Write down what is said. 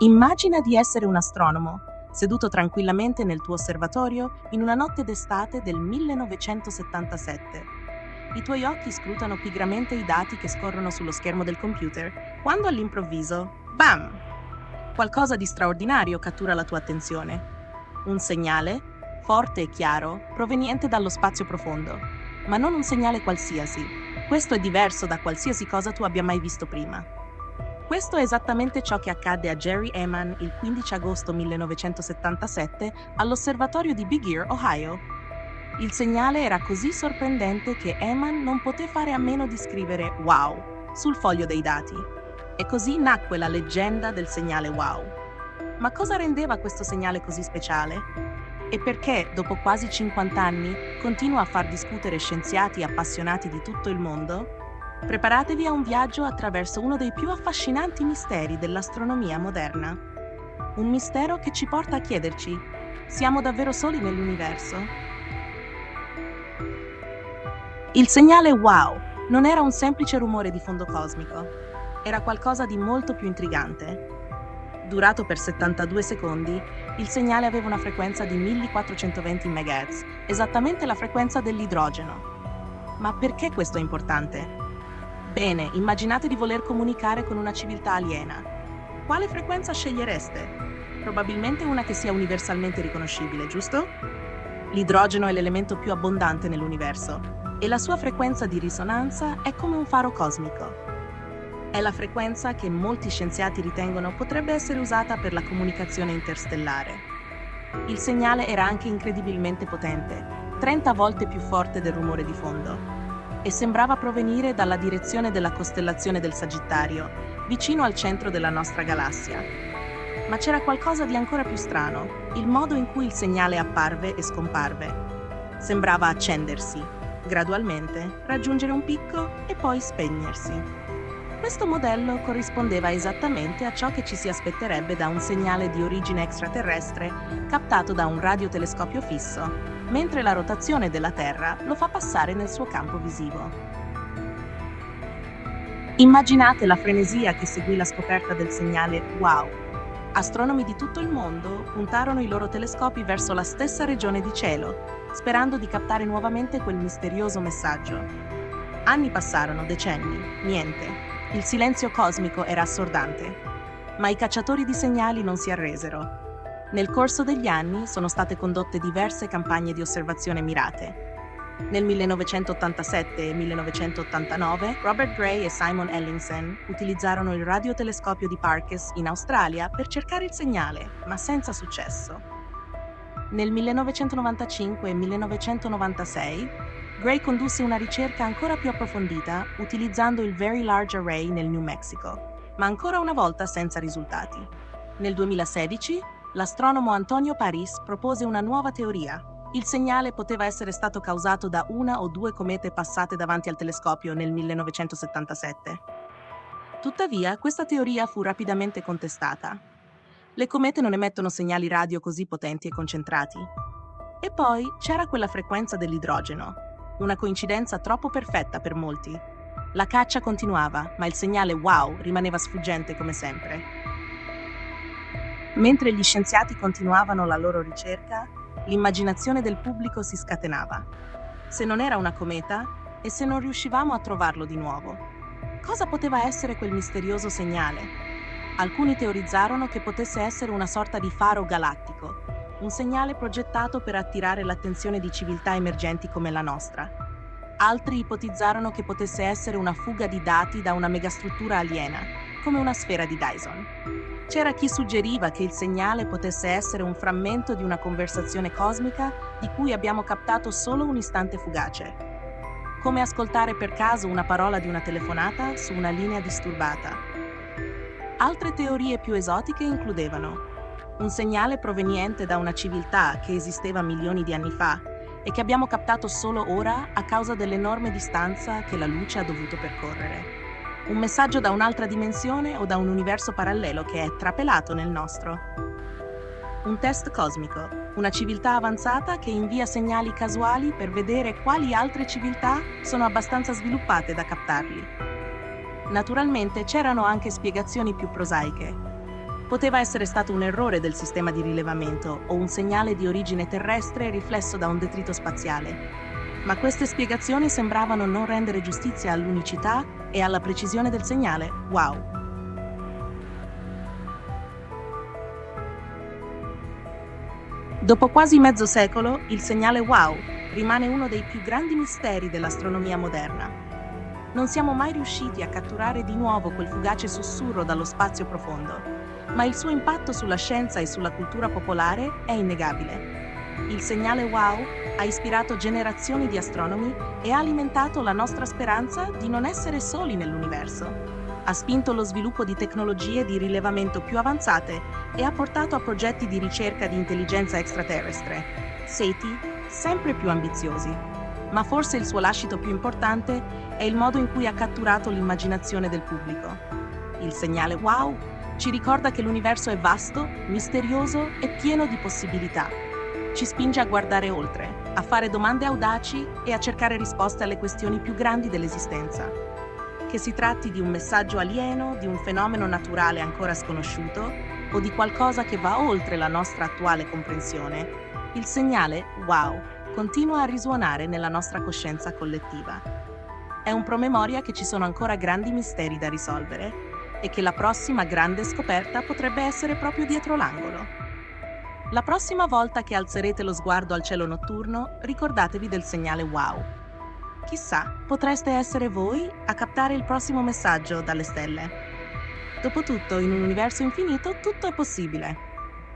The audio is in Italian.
Immagina di essere un astronomo, seduto tranquillamente nel tuo osservatorio in una notte d'estate del 1977. I tuoi occhi scrutano pigramente i dati che scorrono sullo schermo del computer, quando all'improvviso, bam! Qualcosa di straordinario cattura la tua attenzione. Un segnale, forte e chiaro, proveniente dallo spazio profondo, ma non un segnale qualsiasi. Questo è diverso da qualsiasi cosa tu abbia mai visto prima. Questo è esattamente ciò che accadde a Jerry Eman il 15 agosto 1977 all'osservatorio di Big Ear, Ohio. Il segnale era così sorprendente che Eman non poté fare a meno di scrivere wow sul foglio dei dati. E così nacque la leggenda del segnale wow. Ma cosa rendeva questo segnale così speciale? E perché, dopo quasi 50 anni, continua a far discutere scienziati appassionati di tutto il mondo? Preparatevi a un viaggio attraverso uno dei più affascinanti misteri dell'astronomia moderna. Un mistero che ci porta a chiederci, siamo davvero soli nell'universo? Il segnale wow non era un semplice rumore di fondo cosmico, era qualcosa di molto più intrigante. Durato per 72 secondi, il segnale aveva una frequenza di 1420 MHz, esattamente la frequenza dell'idrogeno. Ma perché questo è importante? Bene, immaginate di voler comunicare con una civiltà aliena. Quale frequenza scegliereste? Probabilmente una che sia universalmente riconoscibile, giusto? L'idrogeno è l'elemento più abbondante nell'universo e la sua frequenza di risonanza è come un faro cosmico. È la frequenza che molti scienziati ritengono potrebbe essere usata per la comunicazione interstellare. Il segnale era anche incredibilmente potente, 30 volte più forte del rumore di fondo e sembrava provenire dalla direzione della costellazione del Sagittario, vicino al centro della nostra galassia. Ma c'era qualcosa di ancora più strano, il modo in cui il segnale apparve e scomparve. Sembrava accendersi, gradualmente, raggiungere un picco e poi spegnersi. Questo modello corrispondeva esattamente a ciò che ci si aspetterebbe da un segnale di origine extraterrestre captato da un radiotelescopio fisso mentre la rotazione della Terra lo fa passare nel suo campo visivo. Immaginate la frenesia che seguì la scoperta del segnale wow. Astronomi di tutto il mondo puntarono i loro telescopi verso la stessa regione di cielo, sperando di captare nuovamente quel misterioso messaggio. Anni passarono, decenni, niente. Il silenzio cosmico era assordante. Ma i cacciatori di segnali non si arresero nel corso degli anni sono state condotte diverse campagne di osservazione mirate. Nel 1987 e 1989 Robert Gray e Simon Ellingson utilizzarono il radiotelescopio di Parkes in Australia per cercare il segnale, ma senza successo. Nel 1995 e 1996 Gray condusse una ricerca ancora più approfondita utilizzando il Very Large Array nel New Mexico, ma ancora una volta senza risultati. Nel 2016 l'astronomo Antonio Paris propose una nuova teoria. Il segnale poteva essere stato causato da una o due comete passate davanti al telescopio nel 1977. Tuttavia, questa teoria fu rapidamente contestata. Le comete non emettono segnali radio così potenti e concentrati. E poi c'era quella frequenza dell'idrogeno, una coincidenza troppo perfetta per molti. La caccia continuava, ma il segnale wow rimaneva sfuggente come sempre. Mentre gli scienziati continuavano la loro ricerca, l'immaginazione del pubblico si scatenava. Se non era una cometa e se non riuscivamo a trovarlo di nuovo? Cosa poteva essere quel misterioso segnale? Alcuni teorizzarono che potesse essere una sorta di faro galattico, un segnale progettato per attirare l'attenzione di civiltà emergenti come la nostra. Altri ipotizzarono che potesse essere una fuga di dati da una megastruttura aliena, come una sfera di Dyson. C'era chi suggeriva che il segnale potesse essere un frammento di una conversazione cosmica di cui abbiamo captato solo un istante fugace. Come ascoltare per caso una parola di una telefonata su una linea disturbata. Altre teorie più esotiche includevano un segnale proveniente da una civiltà che esisteva milioni di anni fa e che abbiamo captato solo ora a causa dell'enorme distanza che la luce ha dovuto percorrere un messaggio da un'altra dimensione o da un universo parallelo che è trapelato nel nostro. Un test cosmico, una civiltà avanzata che invia segnali casuali per vedere quali altre civiltà sono abbastanza sviluppate da captarli. Naturalmente c'erano anche spiegazioni più prosaiche. Poteva essere stato un errore del sistema di rilevamento o un segnale di origine terrestre riflesso da un detrito spaziale. Ma queste spiegazioni sembravano non rendere giustizia all'unicità e alla precisione del segnale. Wow! Dopo quasi mezzo secolo, il segnale WOW rimane uno dei più grandi misteri dell'astronomia moderna. Non siamo mai riusciti a catturare di nuovo quel fugace sussurro dallo spazio profondo ma il suo impatto sulla scienza e sulla cultura popolare è innegabile. Il segnale wow ha ispirato generazioni di astronomi e ha alimentato la nostra speranza di non essere soli nell'universo. Ha spinto lo sviluppo di tecnologie di rilevamento più avanzate e ha portato a progetti di ricerca di intelligenza extraterrestre, SETI, sempre più ambiziosi. Ma forse il suo lascito più importante è il modo in cui ha catturato l'immaginazione del pubblico. Il segnale wow ci ricorda che l'universo è vasto, misterioso e pieno di possibilità. Ci spinge a guardare oltre, a fare domande audaci e a cercare risposte alle questioni più grandi dell'esistenza. Che si tratti di un messaggio alieno, di un fenomeno naturale ancora sconosciuto o di qualcosa che va oltre la nostra attuale comprensione, il segnale wow continua a risuonare nella nostra coscienza collettiva. È un promemoria che ci sono ancora grandi misteri da risolvere e che la prossima grande scoperta potrebbe essere proprio dietro l'angolo. La prossima volta che alzerete lo sguardo al cielo notturno, ricordatevi del segnale wow. Chissà, potreste essere voi a captare il prossimo messaggio dalle stelle. Dopotutto, in un universo infinito tutto è possibile.